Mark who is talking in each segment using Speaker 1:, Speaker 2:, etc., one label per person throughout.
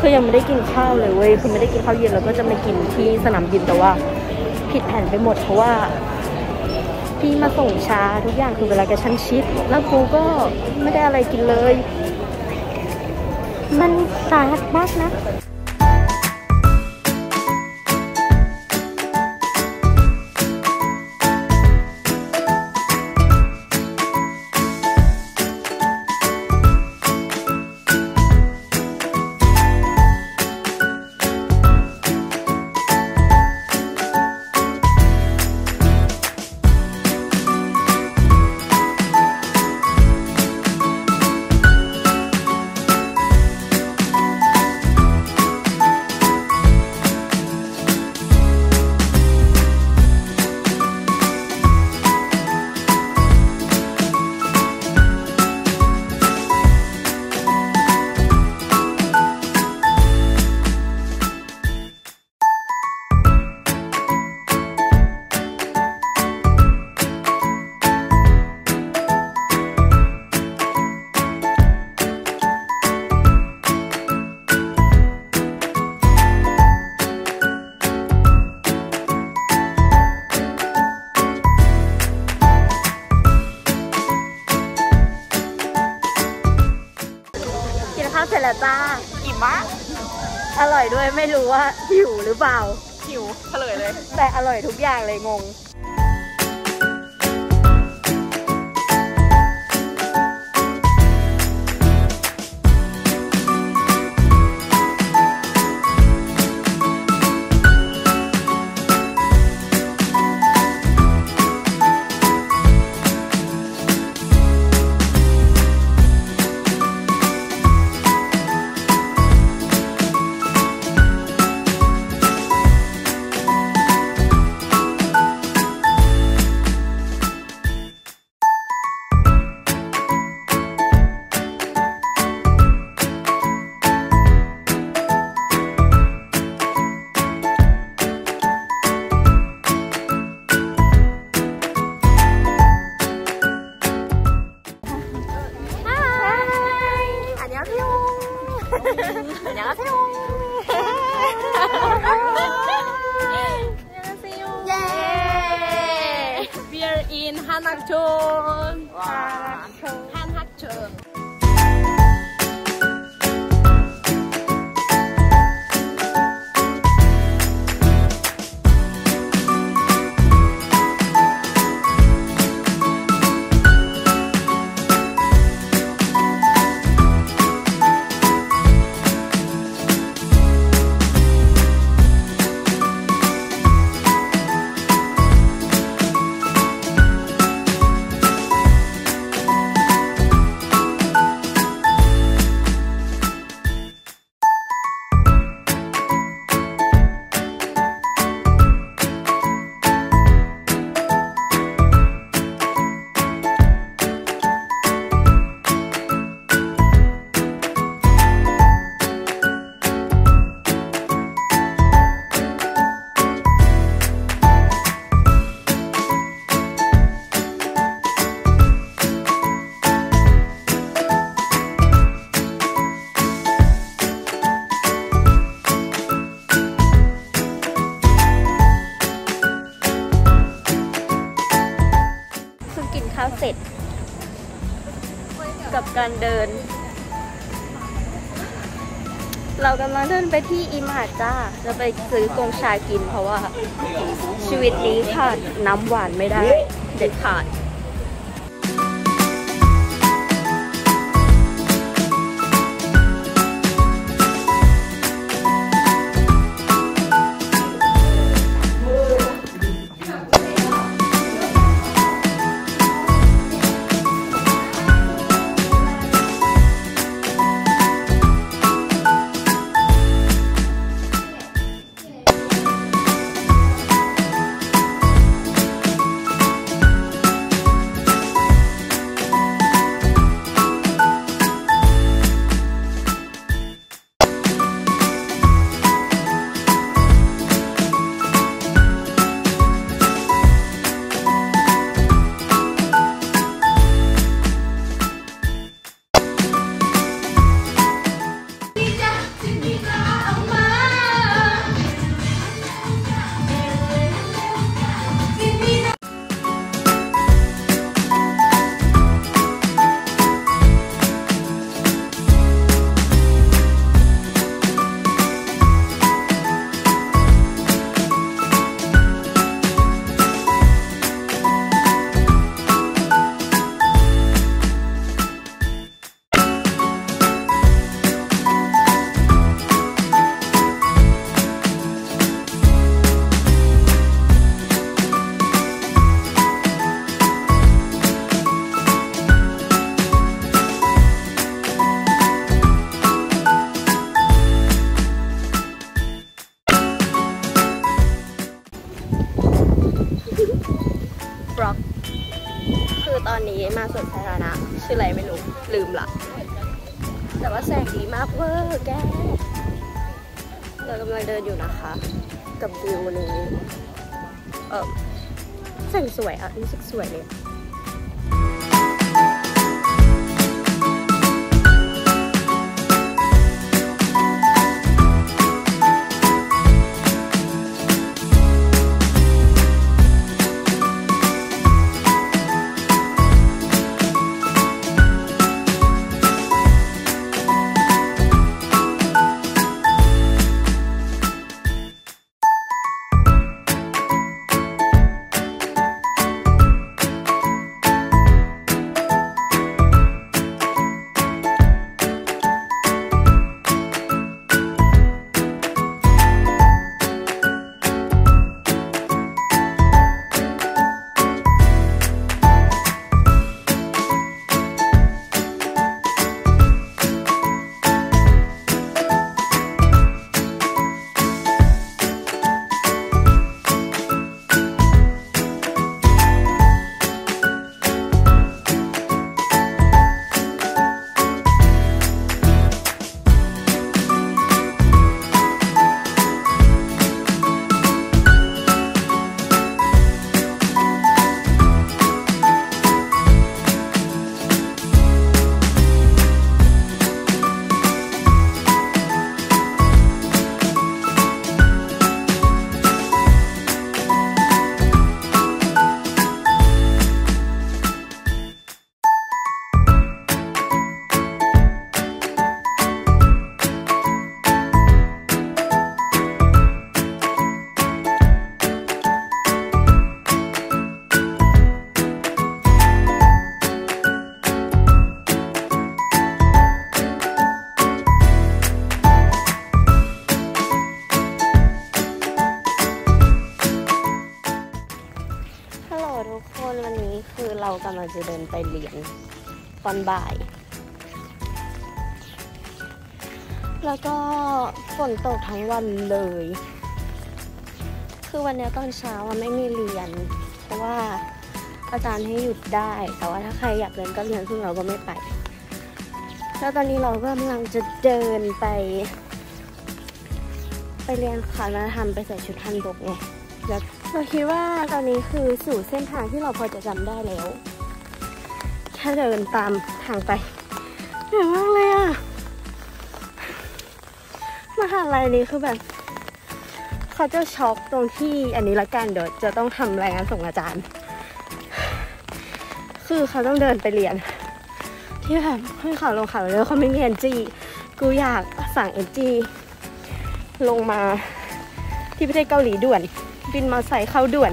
Speaker 1: คือยังไม่ได้กินข้าวเลยเว้ยคือไม่ได้กินข้าวเย็นแล้วก็จะมากินที่สนามบินแต่ว่า ผิดแผนไปหมดเพราะว่าพี่มาส่งช้าทุกอย่างคือเวลากระชั้นชิด แล้วกูก็ไม่ได้อะไรกินเลย มันสาหัสมากนะ แล้วจ้า
Speaker 2: อิ่มมาก
Speaker 1: อร่อยด้วยไม่รู้ว่าหิวหรือเปล่า
Speaker 2: หิวเฉลยเลย
Speaker 1: แต่อร่อยทุกอย่างเลยงง ที่อิมาจ้าจะไปซื้อกงชากินเพราะว่า ชีวิตนี้ขาดน้ำหวานไม่ได้ เด็ดขาด แสงส บ่าย แล้วก็ฝนตกทั้งวันเลย คือวันนี้ตอนเช้าไม่มีเรียน เพราะว่าอาจารย์ให้หยุดได้ แต่ว่าถ้าใครอยากเรียนก็เรียนซึ่งเราก็ไม่ไป แล้วตอนนี้เราก็กำลังจะเดินไป ไปเรียนคณะธรรมไปใส่ชุดทันบกไงเราคิดว่าตอนนี้คือสู่เส้นทางที่เราพอจะจำได้แล้ว ค่เดินตามทางไปเหนื่อยมากเลยอะมหาลัยนี้คือแบบเขาจะช็อกตรงที่อันนี้ละกันเดี๋ยวจะต้องทำรายงานส่งอาจารย์ คือเขาต้องเดินไปเรียน ที่แบบขึ้นเขาลงเขาแล้วเขาไม่มีเอนจีกูอยากสั่งเอนจีลงมาที่ประเทศเกาหลีด่วน บินมาใส่เข้าด่วน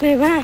Speaker 1: เลยมาก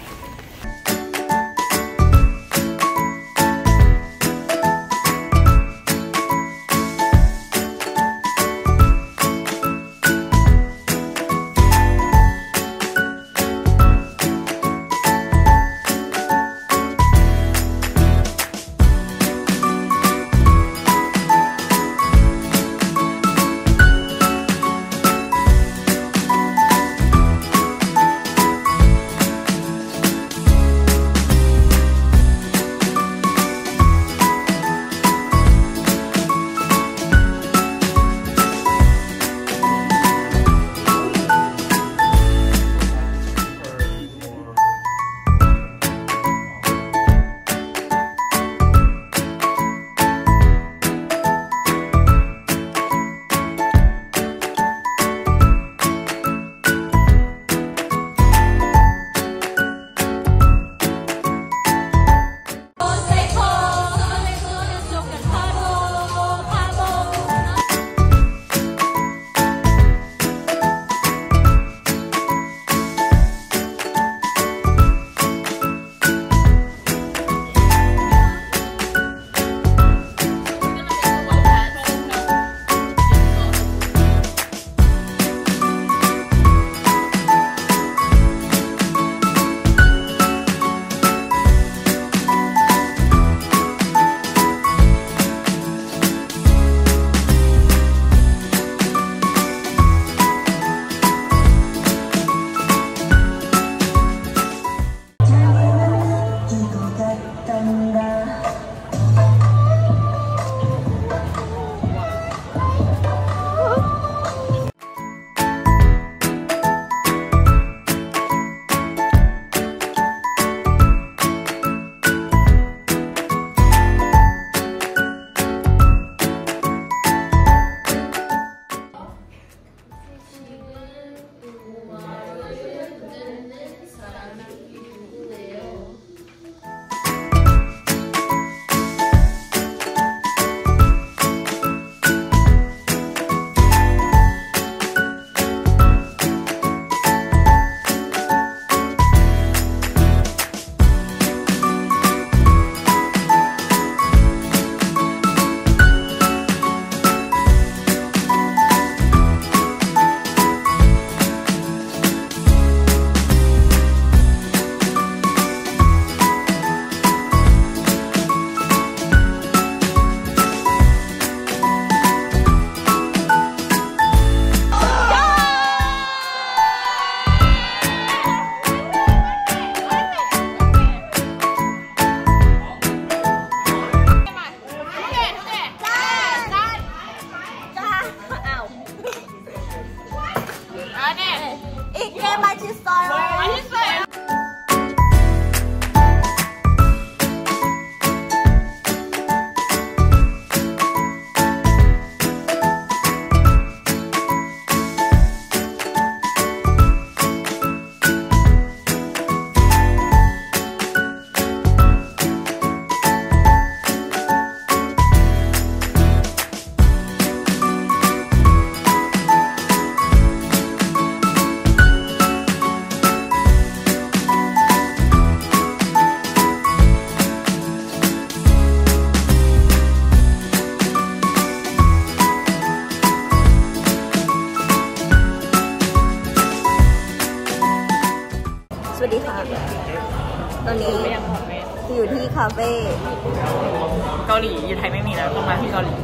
Speaker 2: อยู่ไทยไม่มีแล้วต้องมาที่เกาหลี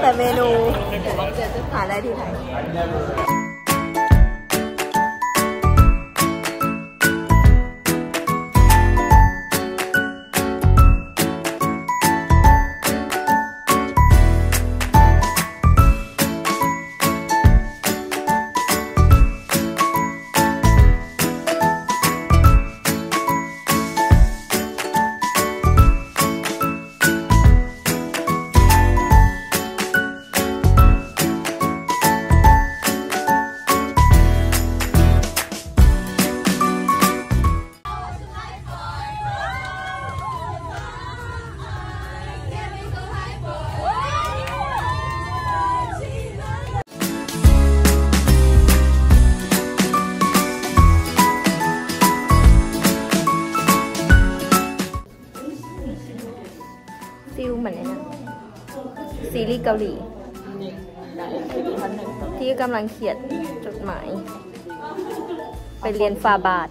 Speaker 1: แต่เมนูหาได้ที่ไทย ฟิลเหมือนนั่นซีรีส์เกาหลี ที่กำลังเขียนจดหมาย ไปเรียนฟาบาท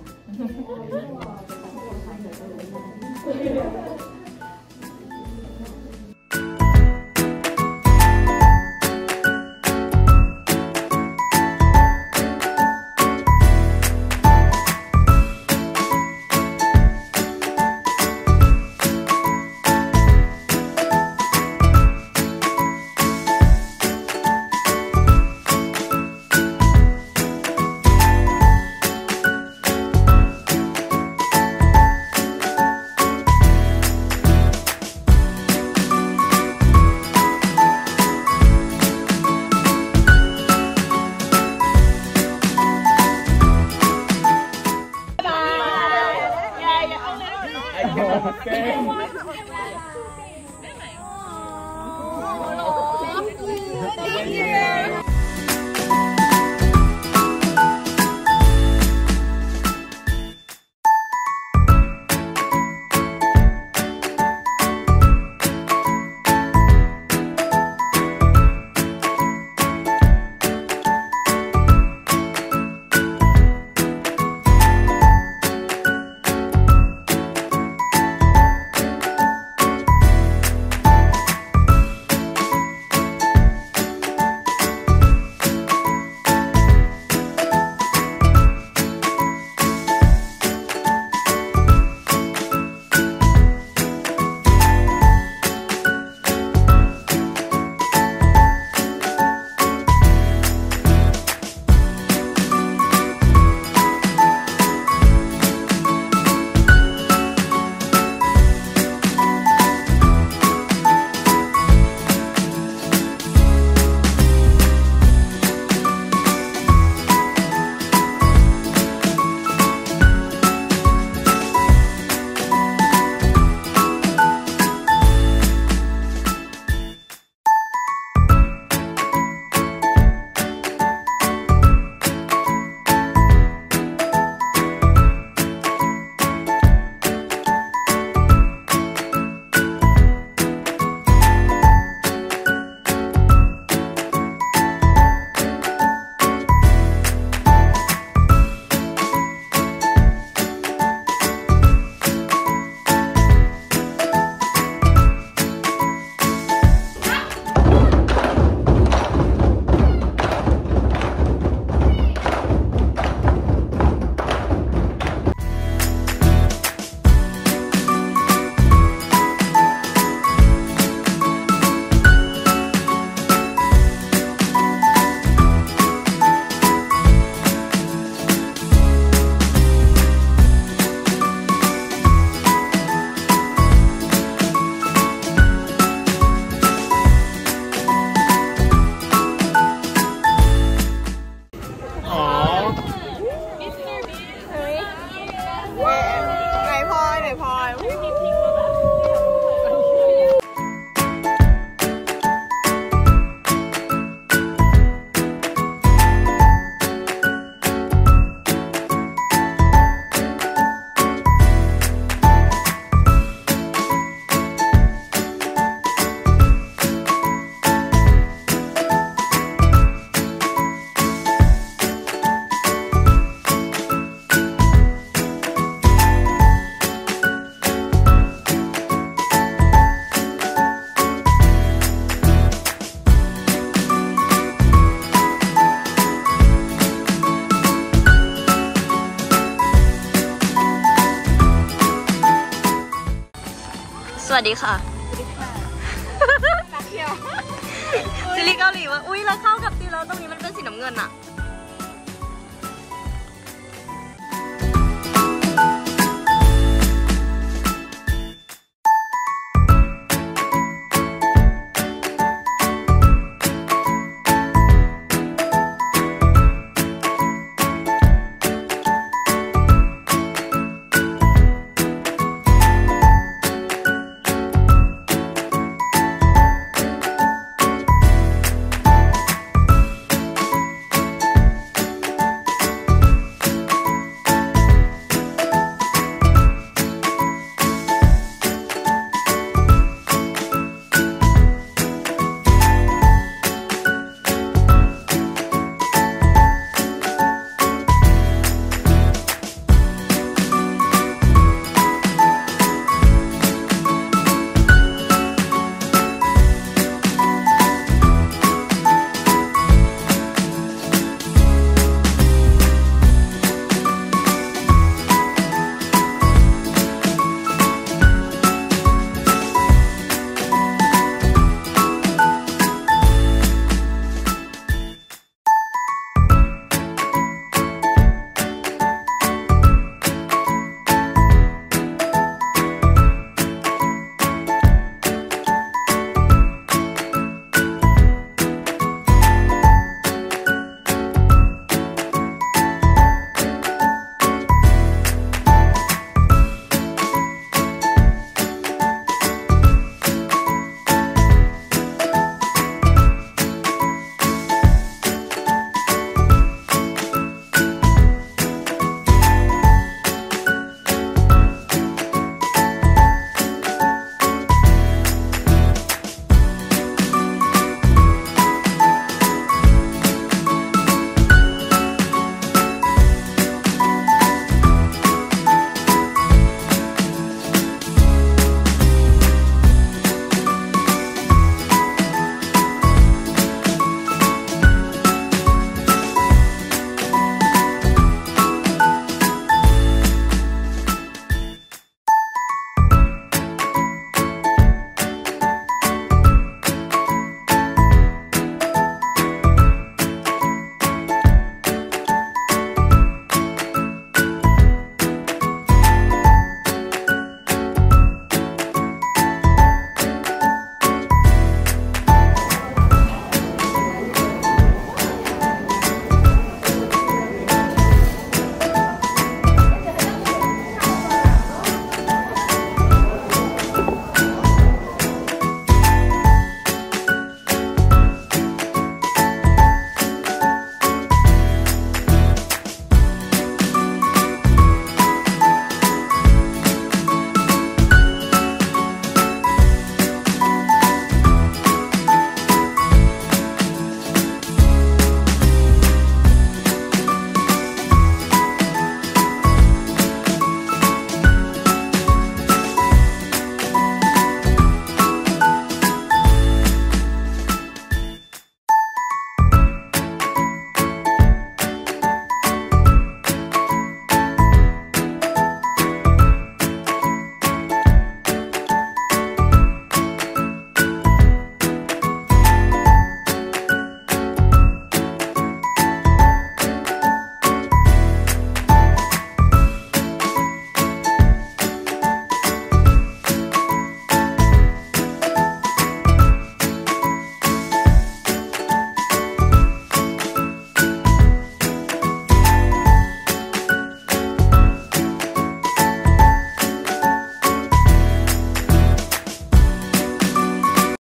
Speaker 1: ค่ะ
Speaker 3: นักเที่ยว
Speaker 1: ซีรีส์เกาหลีว่า อุ้ยแล้วเข้ากับตีแล้วตรงนี้มันเป็นสีน้ำเงินอะ